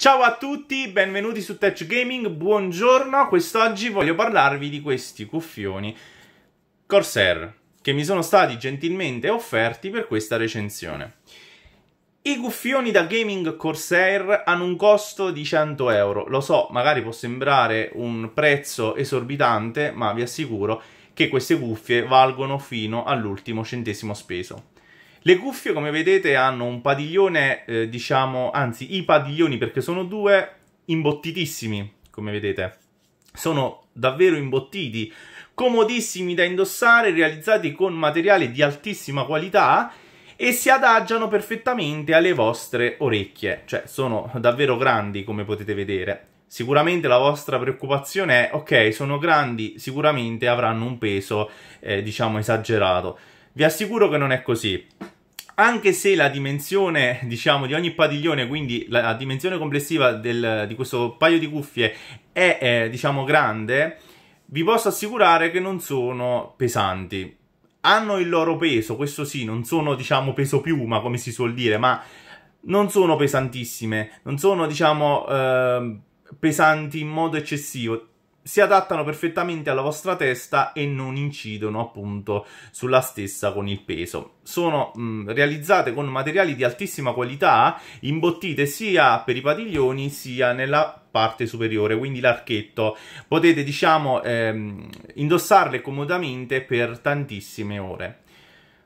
Ciao a tutti, benvenuti su Touch Gaming, buongiorno. Quest'oggi voglio parlarvi di questi cuffioni Corsair che mi sono stati gentilmente offerti per questa recensione. I cuffioni da gaming Corsair hanno un costo di 100 euro. Lo so, magari può sembrare un prezzo esorbitante, ma vi assicuro che queste cuffie valgono fino all'ultimo centesimo speso. Le cuffie, come vedete, hanno un padiglione, eh, diciamo, anzi, i padiglioni, perché sono due, imbottitissimi, come vedete. Sono davvero imbottiti, comodissimi da indossare, realizzati con materiale di altissima qualità e si adagiano perfettamente alle vostre orecchie. Cioè, sono davvero grandi, come potete vedere. Sicuramente la vostra preoccupazione è, ok, sono grandi, sicuramente avranno un peso, eh, diciamo, esagerato. Vi assicuro che non è così. Anche se la dimensione, diciamo, di ogni padiglione, quindi la dimensione complessiva del, di questo paio di cuffie è, è, diciamo, grande, vi posso assicurare che non sono pesanti. Hanno il loro peso, questo sì, non sono, diciamo, peso piuma, come si suol dire, ma non sono pesantissime, non sono, diciamo, eh, pesanti in modo eccessivo si adattano perfettamente alla vostra testa e non incidono appunto sulla stessa con il peso. Sono mh, realizzate con materiali di altissima qualità, imbottite sia per i padiglioni sia nella parte superiore, quindi l'archetto. Potete diciamo ehm, indossarle comodamente per tantissime ore.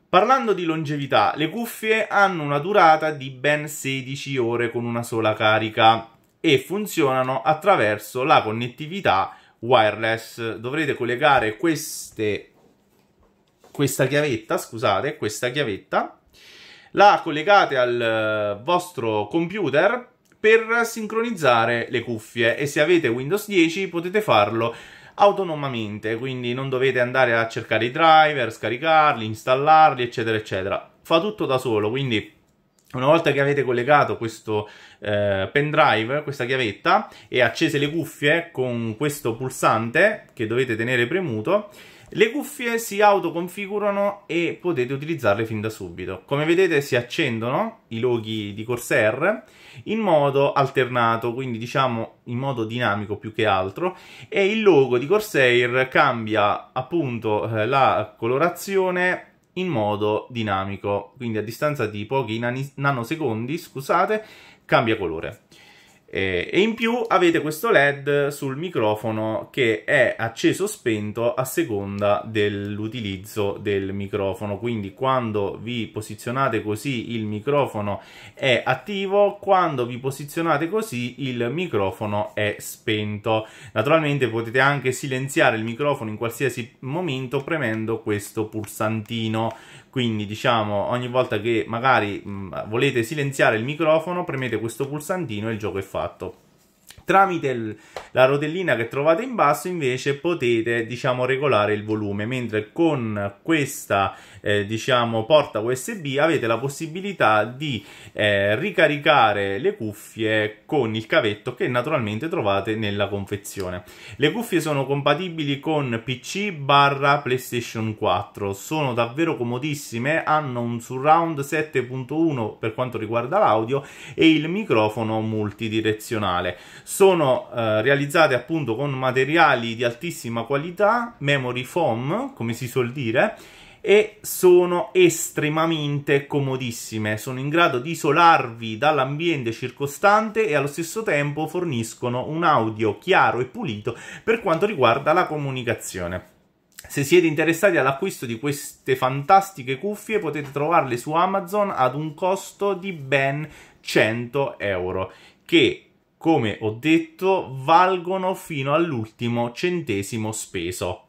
Parlando di longevità, le cuffie hanno una durata di ben 16 ore con una sola carica e funzionano attraverso la connettività wireless. Dovrete collegare queste questa chiavetta, scusate, questa chiavetta. La collegate al eh, vostro computer per sincronizzare le cuffie. E se avete Windows 10 potete farlo autonomamente, quindi non dovete andare a cercare i driver, scaricarli, installarli, eccetera, eccetera. Fa tutto da solo, quindi una volta che avete collegato questo eh, pendrive, questa chiavetta, e accese le cuffie con questo pulsante che dovete tenere premuto, le cuffie si autoconfigurano e potete utilizzarle fin da subito. Come vedete si accendono i loghi di Corsair in modo alternato, quindi diciamo in modo dinamico più che altro, e il logo di Corsair cambia appunto eh, la colorazione in modo dinamico, quindi a distanza di pochi nanosecondi, scusate, cambia colore. E in più avete questo LED sul microfono che è acceso o spento a seconda dell'utilizzo del microfono. Quindi quando vi posizionate così il microfono è attivo, quando vi posizionate così il microfono è spento. Naturalmente potete anche silenziare il microfono in qualsiasi momento premendo questo pulsantino. Quindi diciamo ogni volta che magari mh, volete silenziare il microfono premete questo pulsantino e il gioco è fatto. Tramite il, la rotellina che trovate in basso invece potete diciamo regolare il volume. Mentre con questa eh, diciamo porta USB avete la possibilità di eh, ricaricare le cuffie con il cavetto che naturalmente trovate nella confezione. Le cuffie sono compatibili con PC barra PlayStation 4 sono davvero comodissime hanno un surround 7.1 per quanto riguarda l'audio e il microfono multidirezionale sono eh, realizzate appunto con materiali di altissima qualità, memory foam, come si suol dire, e sono estremamente comodissime, sono in grado di isolarvi dall'ambiente circostante e allo stesso tempo forniscono un audio chiaro e pulito per quanto riguarda la comunicazione. Se siete interessati all'acquisto di queste fantastiche cuffie potete trovarle su Amazon ad un costo di ben 100 euro, che come ho detto, valgono fino all'ultimo centesimo speso.